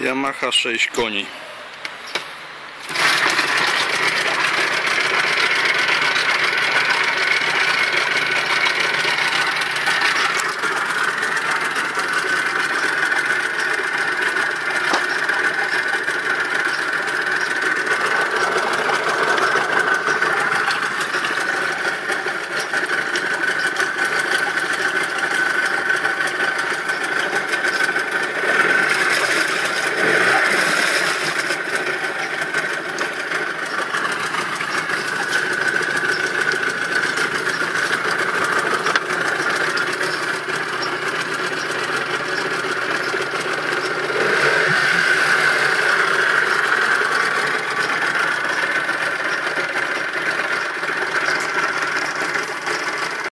Yamaha 6 koni.